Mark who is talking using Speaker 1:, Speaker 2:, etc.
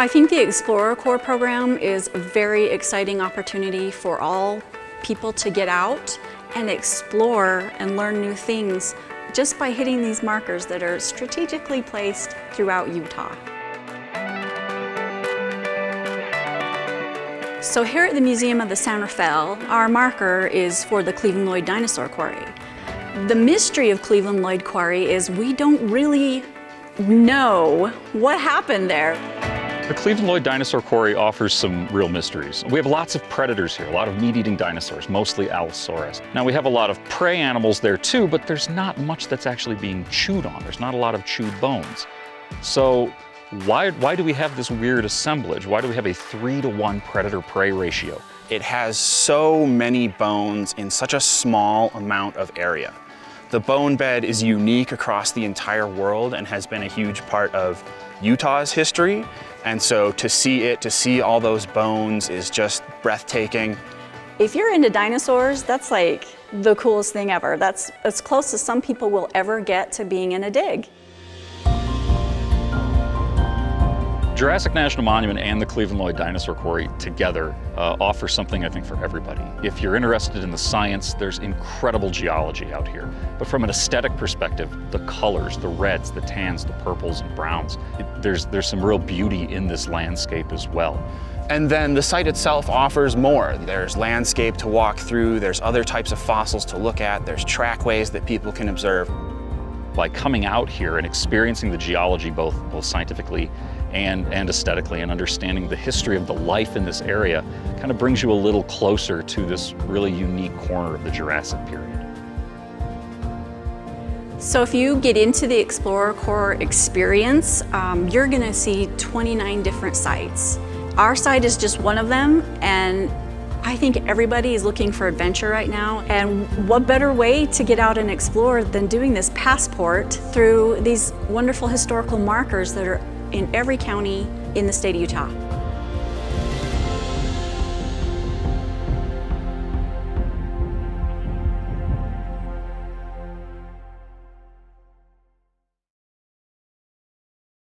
Speaker 1: I think the Explorer Corps program is a very exciting opportunity for all people to get out and explore and learn new things just by hitting these markers that are strategically placed throughout Utah. So here at the Museum of the San Rafael, our marker is for the Cleveland Lloyd Dinosaur Quarry. The mystery of Cleveland Lloyd Quarry is we don't really know what happened there.
Speaker 2: The Cleveland Lloyd Dinosaur Quarry offers some real mysteries. We have lots of predators here, a lot of meat-eating dinosaurs, mostly Allosaurus. Now we have a lot of prey animals there too, but there's not much that's actually being chewed on. There's not a lot of chewed bones. So why, why do we have this weird assemblage? Why do we have a three to one predator-prey ratio?
Speaker 3: It has so many bones in such a small amount of area. The bone bed is unique across the entire world and has been a huge part of Utah's history. And so to see it, to see all those bones is just breathtaking.
Speaker 1: If you're into dinosaurs, that's like the coolest thing ever. That's as close as some people will ever get to being in a dig.
Speaker 2: Jurassic National Monument and the Cleveland Lloyd Dinosaur Quarry together uh, offer something, I think, for everybody. If you're interested in the science, there's incredible geology out here. But from an aesthetic perspective, the colors, the reds, the tans, the purples and browns, it, there's, there's some real beauty in this landscape as well.
Speaker 3: And then the site itself offers more. There's landscape to walk through, there's other types of fossils to look at, there's trackways that people can observe.
Speaker 2: By coming out here and experiencing the geology both, both scientifically and, and aesthetically and understanding the history of the life in this area kind of brings you a little closer to this really unique corner of the Jurassic period.
Speaker 1: So if you get into the Explorer Corps experience, um, you're going to see 29 different sites. Our site is just one of them and I think everybody is looking for adventure right now and what better way to get out and explore than doing this passport through these wonderful historical markers that are in every county in the state of Utah.